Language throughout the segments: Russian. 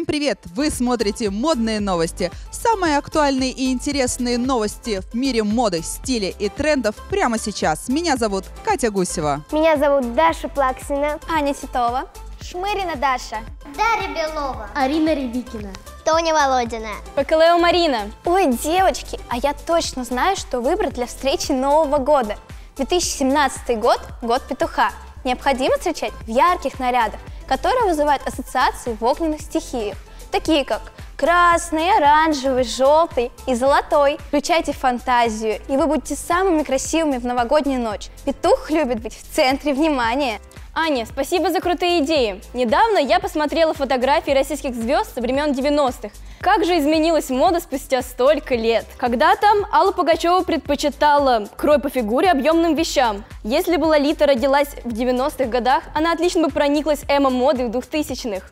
Всем привет! Вы смотрите «Модные новости». Самые актуальные и интересные новости в мире моды, стиля и трендов прямо сейчас. Меня зовут Катя Гусева. Меня зовут Даша Плаксина. Аня Титова. Шмырина Даша. Дарья Белова. Арина Ревикина. Тоня Володина. ПКЛО Марина. Ой, девочки, а я точно знаю, что выбрать для встречи Нового года. 2017 год – год петуха. Необходимо встречать в ярких нарядах, которые вызывают ассоциации в огненных стихиях, такие как красный, оранжевый, желтый и золотой. Включайте фантазию, и вы будете самыми красивыми в новогоднюю ночь. Петух любит быть в центре внимания. Аня, спасибо за крутые идеи. Недавно я посмотрела фотографии российских звезд со времен 90-х. Как же изменилась мода спустя столько лет? Когда-то Алла Пугачева предпочитала крой по фигуре объемным вещам. Если бы Лолита родилась в 90-х годах, она отлично бы прониклась эмо-модой в 2000-х.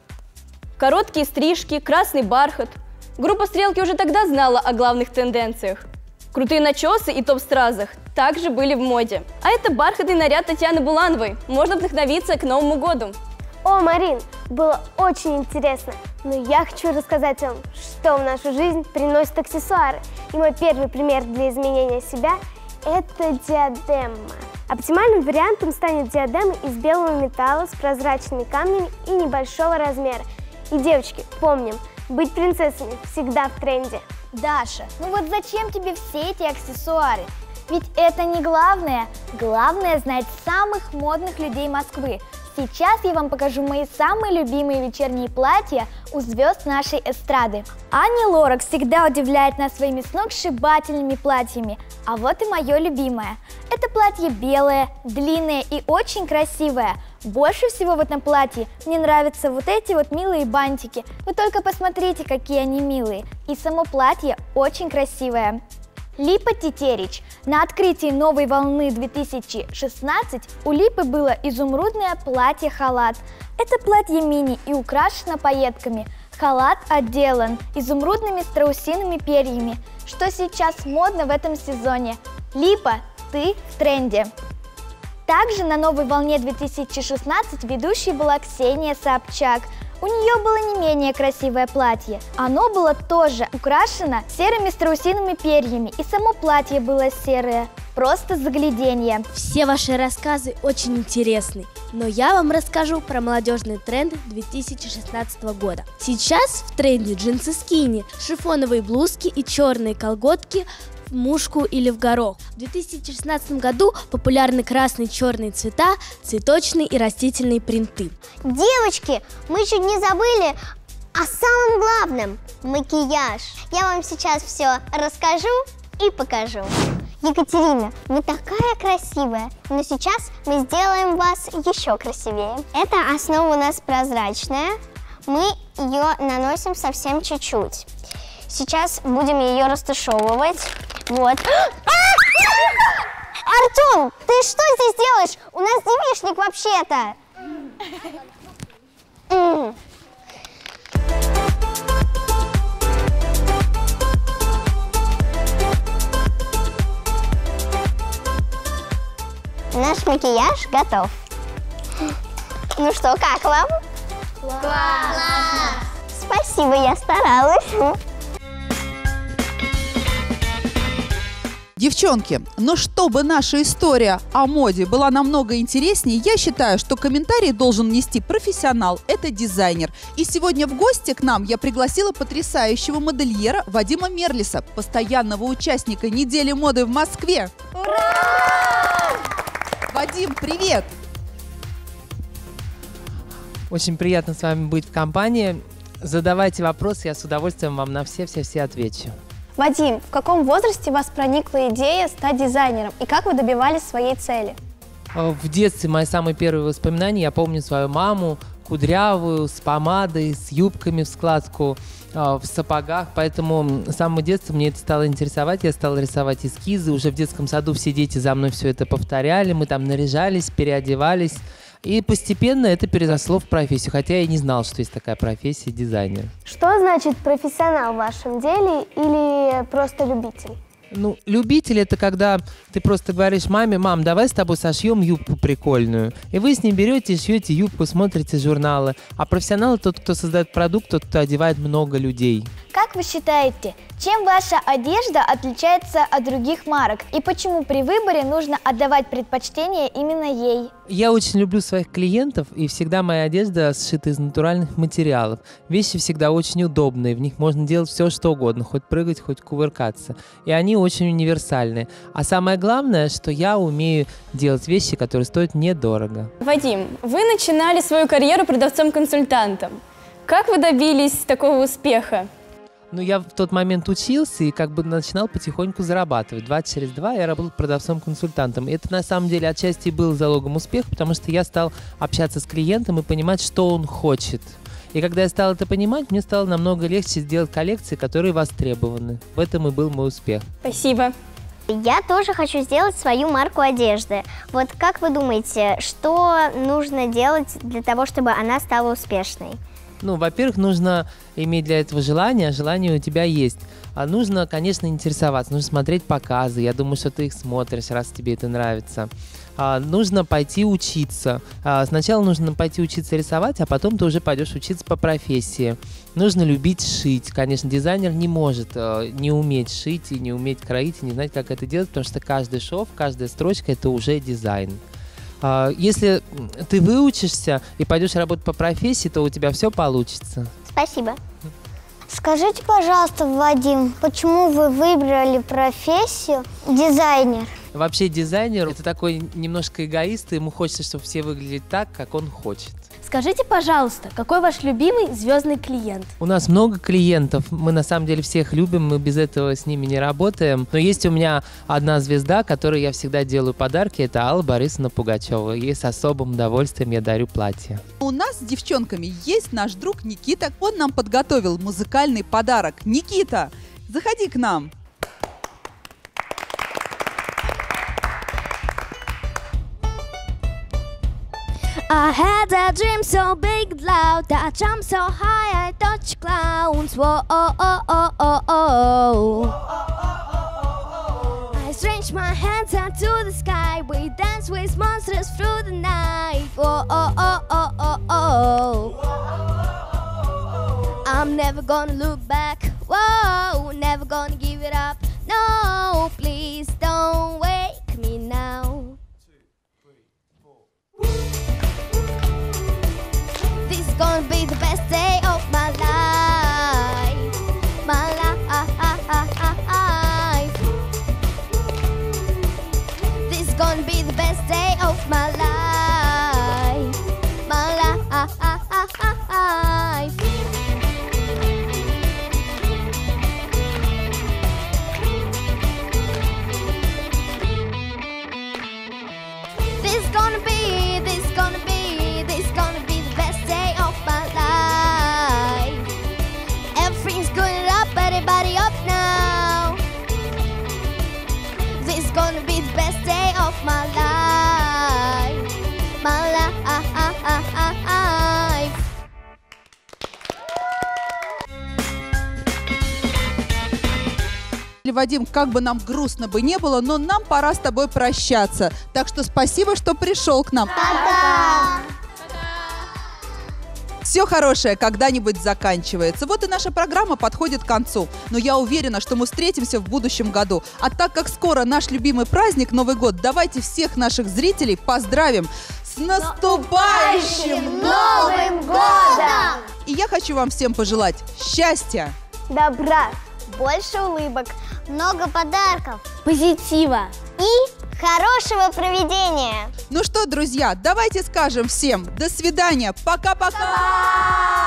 Короткие стрижки, красный бархат. Группа «Стрелки» уже тогда знала о главных тенденциях. Крутые начесы и топ-стразах также были в моде. А это бархатный наряд Татьяны Булановой. Можно вдохновиться к Новому году. О, Марин, было очень интересно. Но я хочу рассказать вам, что в нашу жизнь приносят аксессуары. И мой первый пример для изменения себя – это диадема. Оптимальным вариантом станет диадема из белого металла с прозрачными камнями и небольшого размера. И, девочки, помним, быть принцессами всегда в тренде. Даша, ну вот зачем тебе все эти аксессуары? Ведь это не главное. Главное знать самых модных людей Москвы. Сейчас я вам покажу мои самые любимые вечерние платья у звезд нашей эстрады. Ани Лорак всегда удивляет нас своими сногсшибательными платьями. А вот и мое любимое. Это платье белое, длинное и очень красивое. Больше всего в этом платье мне нравятся вот эти вот милые бантики. Вы только посмотрите, какие они милые. И само платье очень красивое. Липа Тетерич. На открытии новой волны 2016 у Липы было изумрудное платье-халат. Это платье мини и украшено пайетками. Халат отделан изумрудными страусиными перьями, что сейчас модно в этом сезоне. Липа, ты в тренде. Также на новой волне 2016 ведущей была Ксения Собчак – у нее было не менее красивое платье. Оно было тоже украшено серыми страусиными перьями, и само платье было серое. Просто загляденье. Все ваши рассказы очень интересны, но я вам расскажу про молодежный тренд 2016 года. Сейчас в тренде джинсы скини, шифоновые блузки и черные колготки в мушку или в горох. В 2016 году популярны красные и черные цвета, цветочные и растительные принты. Девочки, мы чуть не забыли о самом главном – макияж. Я вам сейчас все расскажу и покажу. Екатерина, вы такая красивая, но сейчас мы сделаем вас еще красивее. Эта основа у нас прозрачная, мы ее наносим совсем чуть-чуть. Сейчас будем ее растушевывать. Вот. Артем, ты что здесь делаешь? У нас девишник вообще-то. Наш макияж готов. Ну что, как вам? Класс! Спасибо, я старалась. Девчонки, но чтобы наша история о моде была намного интереснее, я считаю, что комментарий должен нести профессионал, это дизайнер. И сегодня в гости к нам я пригласила потрясающего модельера Вадима Мерлиса, постоянного участника недели моды в Москве. Ура! Вадим, привет! Очень приятно с вами быть в компании. Задавайте вопросы, я с удовольствием вам на все-все-все отвечу. Вадим, в каком возрасте вас проникла идея стать дизайнером? И как вы добивались своей цели? Э, в детстве мои самые первые воспоминания, я помню свою маму, кудрявую, с помадой, с юбками в складку, э, в сапогах, поэтому с самого детства мне это стало интересовать, я стала рисовать эскизы, уже в детском саду все дети за мной все это повторяли, мы там наряжались, переодевались, и постепенно это переросло в профессию, хотя я не знал, что есть такая профессия дизайнер. Что значит профессионал в вашем деле или просто любитель? Ну, любитель это когда ты просто говоришь маме, мам, давай с тобой сошьем юбку прикольную. И вы с ним берете, шьете юбку, смотрите журналы. А профессионал тот, кто создает продукт, тот, кто одевает много людей. Как вы считаете, чем ваша одежда отличается от других марок и почему при выборе нужно отдавать предпочтение именно ей? Я очень люблю своих клиентов, и всегда моя одежда сшита из натуральных материалов. Вещи всегда очень удобные, в них можно делать все, что угодно, хоть прыгать, хоть кувыркаться. И они очень универсальные. А самое главное, что я умею делать вещи, которые стоят недорого. Вадим, вы начинали свою карьеру продавцом-консультантом. Как вы добились такого успеха? Ну, я в тот момент учился и как бы начинал потихоньку зарабатывать. Два через два я работал продавцом-консультантом. И это на самом деле отчасти был залогом успеха, потому что я стал общаться с клиентом и понимать, что он хочет. И когда я стал это понимать, мне стало намного легче сделать коллекции, которые востребованы. В этом и был мой успех. Спасибо. Я тоже хочу сделать свою марку одежды. Вот как вы думаете, что нужно делать для того, чтобы она стала успешной? Ну, во-первых, нужно иметь для этого желание, а желание у тебя есть. А нужно, конечно, интересоваться, нужно смотреть показы. Я думаю, что ты их смотришь, раз тебе это нравится. А, нужно пойти учиться. А, сначала нужно пойти учиться рисовать, а потом ты уже пойдешь учиться по профессии. Нужно любить шить. Конечно, дизайнер не может а, не уметь шить и не уметь кроить, и не знать, как это делать, потому что каждый шов, каждая строчка – это уже дизайн. А, если ты выучишься и пойдешь работать по профессии, то у тебя все получится. Спасибо. Скажите, пожалуйста, Вадим, почему вы выбрали профессию дизайнер? Вообще дизайнер – это такой немножко эгоист, и ему хочется, чтобы все выглядели так, как он хочет. Скажите, пожалуйста, какой ваш любимый звездный клиент? У нас много клиентов, мы на самом деле всех любим, мы без этого с ними не работаем. Но есть у меня одна звезда, которой я всегда делаю подарки, это Алла Борисовна Пугачева. Ей с особым удовольствием я дарю платье. У нас с девчонками есть наш друг Никита. Он нам подготовил музыкальный подарок. Никита, заходи к нам. I had a dream so big loud that I jumped so high I touched clouds. Whoa, oh, oh, oh, oh, oh. I stretched my hands out to the sky. We danced with monsters through the night. Whoa, oh, oh, oh, oh, oh. I'm never gonna look back. Whoa, never gonna give it up. No, please everybody up now. This is gonna be the best day of my life. My life. Вадим, как бы нам грустно бы не было, но нам пора с тобой прощаться. Так что спасибо, что пришел к нам. Пока! Все хорошее когда-нибудь заканчивается. Вот и наша программа подходит к концу. Но я уверена, что мы встретимся в будущем году. А так как скоро наш любимый праздник Новый год, давайте всех наших зрителей поздравим с наступающим Новым годом! И я хочу вам всем пожелать счастья, Добра, больше улыбок. Много подарков Позитива. и хорошего проведения! Ну что, друзья, давайте скажем всем до свидания. Пока-пока!